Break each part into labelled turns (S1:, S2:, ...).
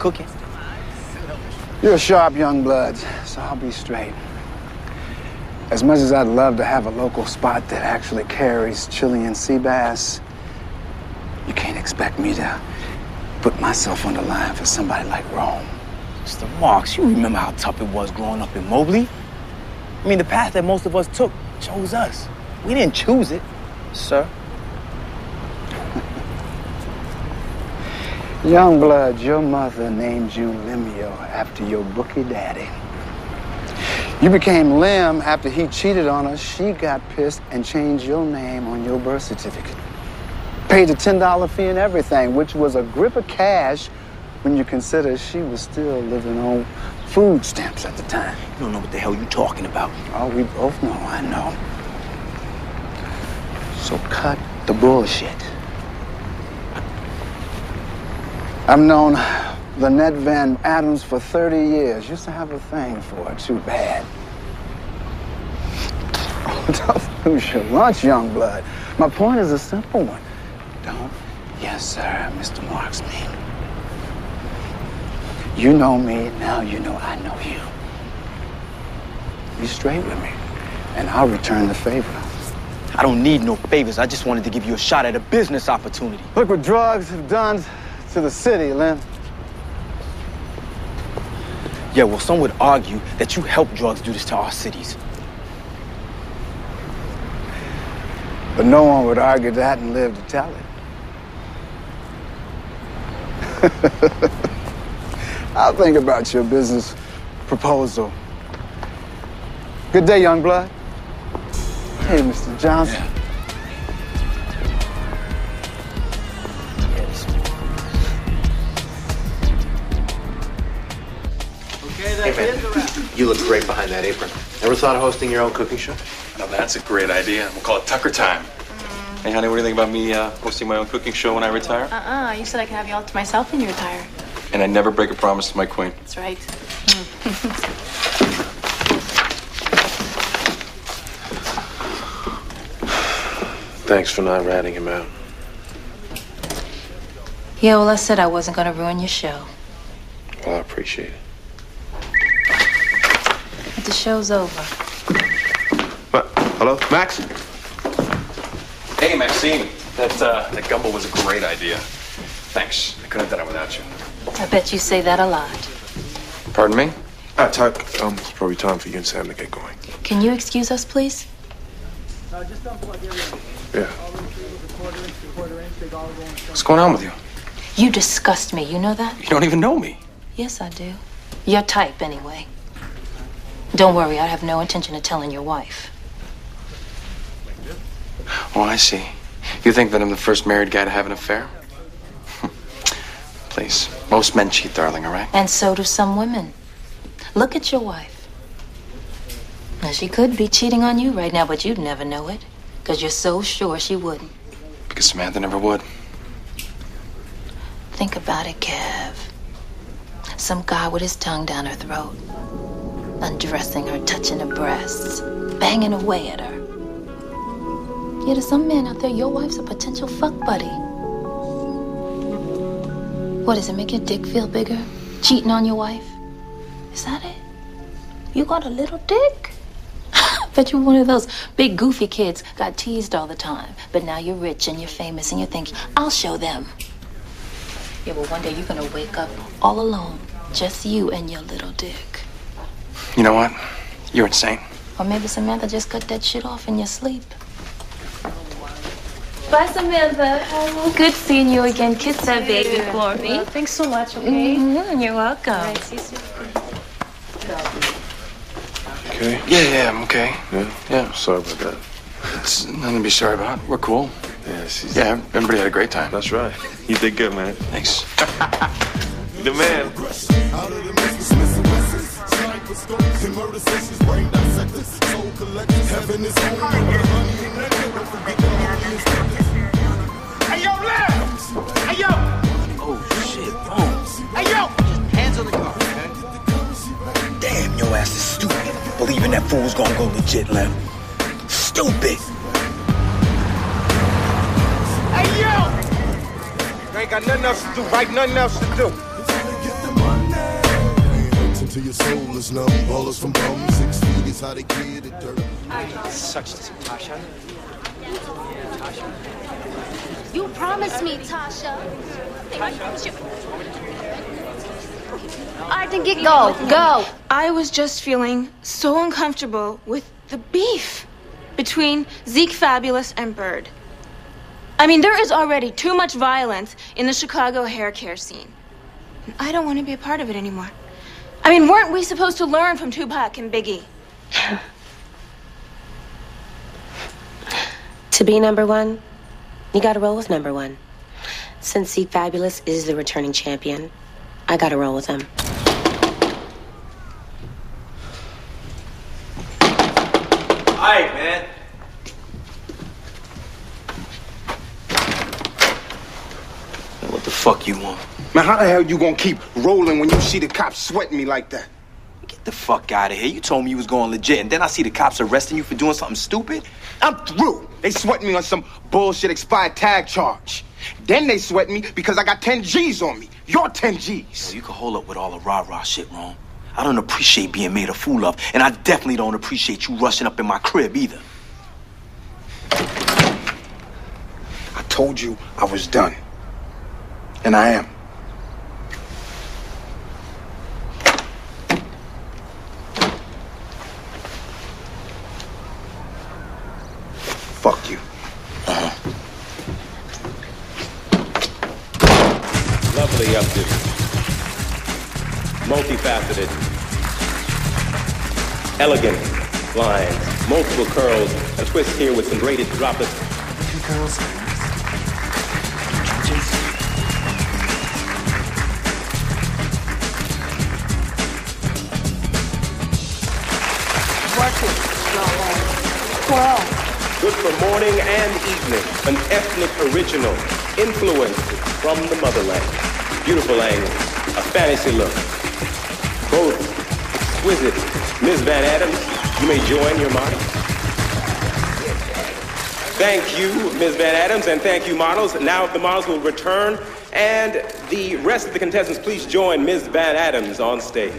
S1: cooking.
S2: You're a sharp young blood, so I'll be straight. As much as I'd love to have a local spot that actually carries Chilean sea bass, you can't expect me to put myself on the line for somebody like Rome.
S1: Mr. Marks, you remember how tough it was growing up in Mobley? I mean, the path that most of us took chose us. We didn't choose it, sir.
S2: Youngblood, your mother named you Limio after your bookie daddy. You became Lem after he cheated on her. She got pissed and changed your name on your birth certificate. Paid a $10 fee and everything, which was a grip of cash when you consider she was still living on food stamps at the time.
S1: You don't know what the hell you're talking about.
S2: Oh, we both know, I know. So cut the bullshit. I've known Lynette Van Adams for 30 years. Used to have a thing for her, too bad. Don't lose your lunch, young blood. My point is a simple one. Don't, yes, sir, Mr. Marks me. You know me, now you know I know you. Be straight with me, and I'll return the favor.
S1: I don't need no favors. I just wanted to give you a shot at a business opportunity.
S2: Look what drugs have done to the city, Lem.
S1: Yeah, well, some would argue that you helped drugs do this to our cities.
S2: But no one would argue that and live to tell it. I'll think about your business proposal. Good day, young blood. Hey, Mr. Johnson.
S3: Hey man, you look great behind that apron. Ever thought of hosting your own cooking show?
S4: Now that's a great idea. We'll call it Tucker Time.
S5: Hey, honey, what do you think about me uh, hosting my own cooking show when I retire?
S6: Uh-uh. You said I could have you all to myself when you retire.
S5: And I never break a promise to my queen.
S6: That's right.
S3: Thanks for not ratting him out.
S6: Yeah, well, I said I wasn't going to ruin your show.
S3: Well, I appreciate it.
S6: But the show's over.
S3: What? Hello, Max?
S4: Hey, Maxine. That, uh, that gumbo was a great idea. Thanks. I couldn't have done it without you.
S6: I bet you say that a lot.
S5: Pardon me?
S3: Uh, Tuck. Um, it's probably time for you and Sam to get going.
S6: Can you excuse us, please?
S3: Yeah.
S5: What's going on with you?
S6: You disgust me. You know that?
S5: You don't even know me.
S6: Yes, I do. Your type, anyway. Don't worry, I have no intention of telling your wife.
S5: Oh, I see. You think that I'm the first married guy to have an affair? Please. Most men cheat, darling, all right?
S6: And so do some women. Look at your wife. Now, she could be cheating on you right now, but you'd never know it. Because you're so sure she wouldn't.
S5: Because Samantha never would.
S6: Think about it, Kev. Some guy with his tongue down her throat, undressing her, touching her breasts, banging away at her. Yeah, to some men out there, your wife's a potential fuck buddy. What does it make your dick feel bigger? Cheating on your wife? Is that it? You got a little dick? Bet you're one of those big goofy kids got teased all the time. But now you're rich and you're famous and you're thinking, I'll show them. Yeah, well, one day you're gonna wake up all alone. Just you and your little dick.
S5: You know what? You're insane.
S6: Or maybe Samantha just cut that shit off in your sleep. Bye, Samantha. Good seeing you again. Kiss that baby for me.
S7: Thanks so much, okay?
S6: Mhm, You're welcome.
S7: All right, see you soon.
S3: Okay.
S5: Yeah, yeah, I'm okay.
S3: Yeah.
S5: Yeah.
S3: I'm Sorry about that.
S5: It's nothing to be sorry about. We're cool.
S3: Yeah, she's.
S5: Yeah, everybody had a great time.
S3: That's right. You did good, man.
S5: Thanks.
S3: The man.
S8: Hey, yo, Lamb! Hey, yo!
S1: Oh, shit. Boom.
S8: Hey, yo!
S1: Hands on the car, okay? Damn, your ass is stupid. Believing that fool's gonna go legit, Lem. Stupid.
S8: Hey, yo! You ain't got nothing else to do, right? Nothing else to do.
S7: Till your soul is numb. Ballers from bum, six feet is how they get it dirt.
S5: Such Tasha.
S9: You promised me, Tasha. All right, then get go. Go.
S10: I was just feeling so uncomfortable with the beef between Zeke Fabulous and Bird. I mean, there is already too much violence in the Chicago hair care scene. And I don't want to be a part of it anymore. I mean, weren't we supposed to learn from Tupac and Biggie?
S11: To be number one, you gotta roll with number one. Since Zeke Fabulous is the returning champion, I gotta roll with him.
S1: Alright, man. What the fuck you
S8: Man, how the hell you gonna keep rolling when you see the cops sweating me like that?
S1: Get the fuck out of here. You told me you was going legit, and then I see the cops arresting you for doing something stupid.
S8: I'm through. They sweat me on some bullshit expired tag charge. Then they sweat me because I got 10 G's on me. Your 10 G's.
S1: Yo, you can hold up with all the rah-rah shit, Ron. I don't appreciate being made a fool of, and I definitely don't appreciate you rushing up in my crib either.
S8: I told you I was done. And I am. Fuck you. Uh-huh.
S12: Lovely updo. Multifaceted. Elegant lines. Multiple curls. A twist here with some braided droplets. Good for morning and evening. An ethnic original. Influence from the motherland. Beautiful angle. A fantasy look. Both exquisite. Ms. Van Adams, you may join your models. Thank you, Ms. Van Adams, and thank you, models. Now the models will return, and the rest of the contestants, please join Ms. Van Adams on stage.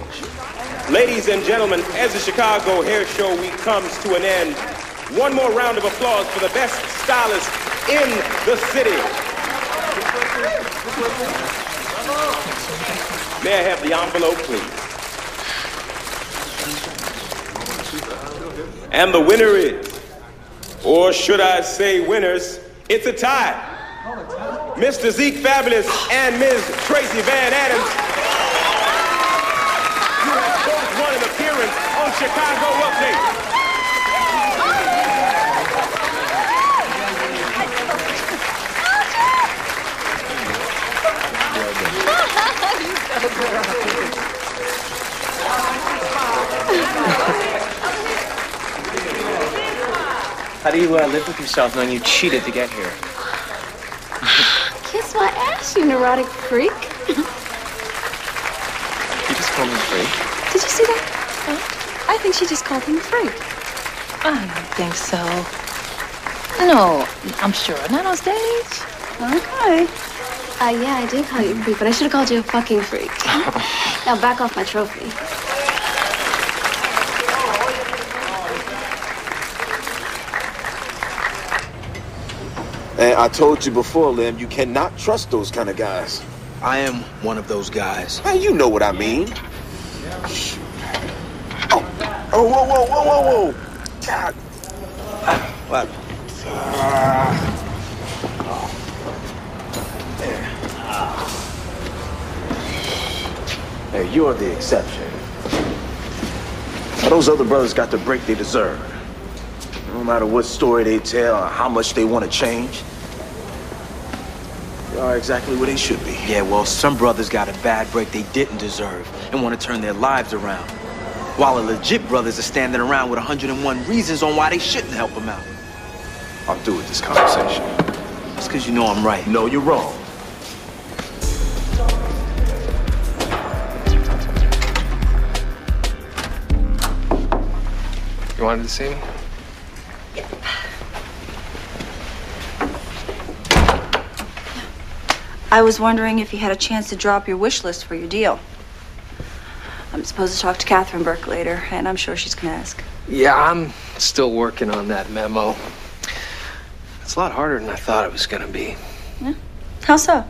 S12: Ladies and gentlemen, as the Chicago Hair Show Week comes to an end, one more round of applause for the best stylist in the city. May I have the envelope, please? And the winner is, or should I say winners, it's a tie. Mr. Zeke Fabulous and Ms. Tracy Van Adams. You have both won an appearance on Chicago Update.
S5: How do you uh, live with yourself knowing you cheated to get here?
S9: Kiss my ass, you neurotic freak.
S5: You just called me a freak.
S6: Did you see that? I think she just called him a freak. I don't think so. No, I'm sure. Not on stage.
S9: Okay. Uh, yeah, I did call you a freak, but I should have called you a fucking freak. now back off my trophy.
S13: And I told you before, Lem, you cannot trust those kind of guys.
S1: I am one of those guys.
S13: Hey, you know what I mean. Oh, oh, whoa, whoa, whoa, whoa, whoa. God.
S1: What?
S13: Hey, you're the exception. Those other brothers got the break they deserve. No matter what story they tell or how much they want to change, they are exactly where they should be.
S1: Yeah, well, some brothers got a bad break they didn't deserve and want to turn their lives around. While the legit brothers are standing around with 101 reasons on why they shouldn't help them out.
S13: I'm through with this conversation.
S1: That's because you know I'm right.
S13: No, you're wrong.
S5: You wanted to see me?
S14: I was wondering if you had a chance to drop your wish list for your deal. I'm supposed to talk to Catherine Burke later, and I'm sure she's gonna ask.
S5: Yeah, I'm still working on that memo. It's a lot harder than I thought it was gonna be. Yeah?
S14: How so?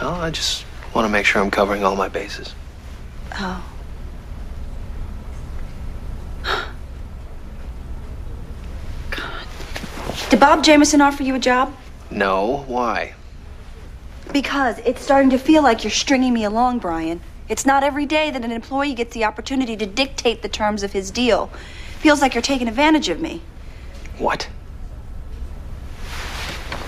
S5: Well, I just want to make sure I'm covering all my bases.
S14: Oh. Did Bob Jameson offer you a job?
S5: No, why?
S14: Because it's starting to feel like you're stringing me along, Brian. It's not every day that an employee gets the opportunity to dictate the terms of his deal. Feels like you're taking advantage of me.
S5: What?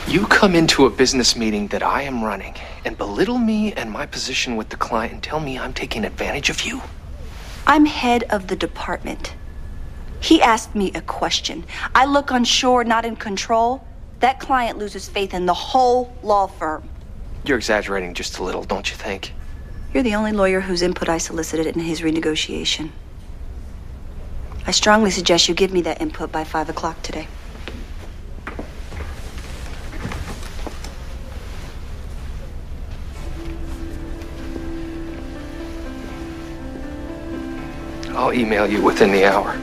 S5: You come into a business meeting that I am running and belittle me and my position with the client and tell me I'm taking advantage of you?
S14: I'm head of the department. He asked me a question. I look unsure, not in control. That client loses faith in the whole law firm.
S5: You're exaggerating just a little, don't you think?
S14: You're the only lawyer whose input I solicited in his renegotiation. I strongly suggest you give me that input by five o'clock today.
S5: I'll email you within the hour.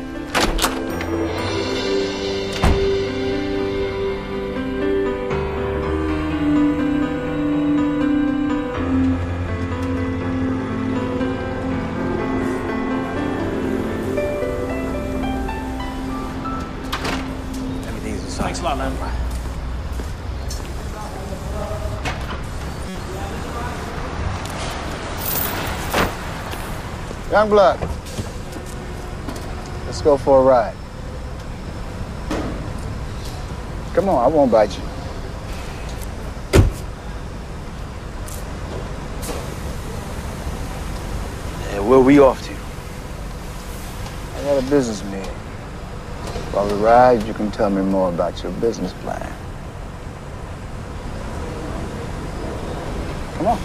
S2: Young blood. Let's go for a ride. Come on, I won't bite you.
S1: And where we off to?
S2: I got a business meeting. While we ride, you can tell me more about your business plan. Come on.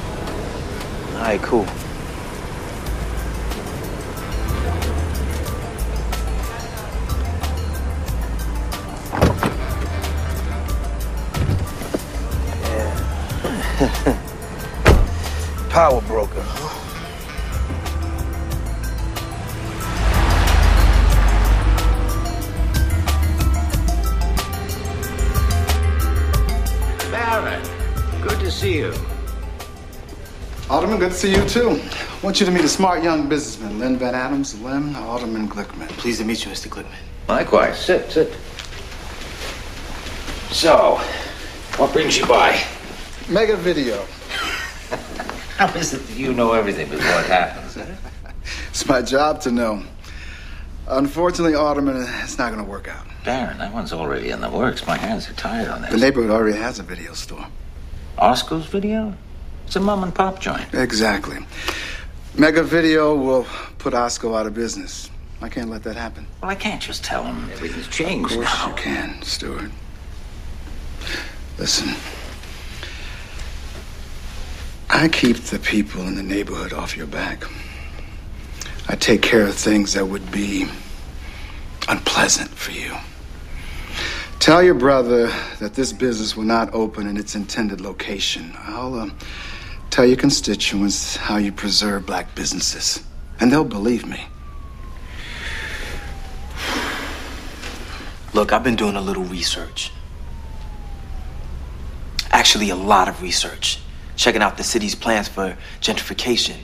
S1: All right, cool. Power broker.
S15: Baron, good to see you.
S2: Alderman, good to see you too. I want you to meet a smart young businessman, Lem Van Adams, Lem Alderman Glickman.
S1: Pleased to meet you, Mr. Glickman.
S15: Likewise. Sit, sit. So, what brings you by?
S2: Mega video.
S15: How is it that you know everything before it happens? eh?
S2: It's my job to know. Unfortunately, Alderman, it's not going to work out.
S15: Baron, that one's already in the works. My hands are tired on
S2: that.
S15: The
S2: neighborhood already has a video store.
S15: Osco's video? It's a mom and pop joint.
S2: Exactly. Mega Video will put Osco out of business. I can't let that happen.
S15: Well, I can't just tell him everything's changed
S2: Of course
S15: now.
S2: you can, Stuart. Listen. I keep the people in the neighborhood off your back. I take care of things that would be unpleasant for you. Tell your brother that this business will not open in its intended location. I'll um, tell your constituents how you preserve black businesses, and they'll believe me.
S1: Look, I've been doing a little research. Actually, a lot of research. Checking out the city's plans for gentrification.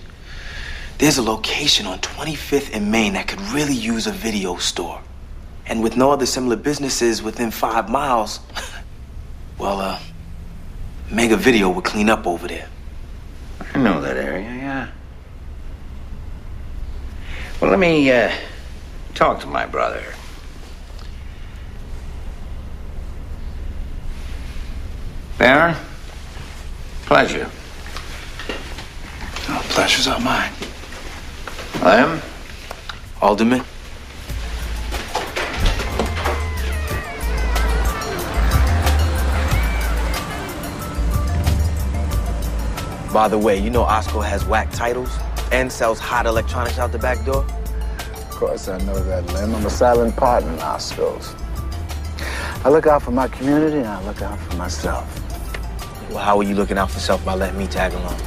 S1: There's a location on 25th and Main that could really use a video store. And with no other similar businesses within five miles, well, uh, Mega Video would clean up over there.
S15: I know that area, yeah. Well, let me uh, talk to my brother. Baron, pleasure.
S2: Oh, pleasure's all mine.
S15: Lem?
S1: Alderman? By the way, you know Osco has whack titles and sells hot electronics out the back door?
S2: Of course I know that, Lem. I'm a silent partner in Osco's. I look out for my community and I look out for myself.
S1: Well, how are you looking out for self by letting me tag along?